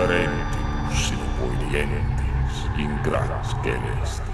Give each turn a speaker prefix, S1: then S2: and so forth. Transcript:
S1: fe, parentibus sine poidientes, in gras.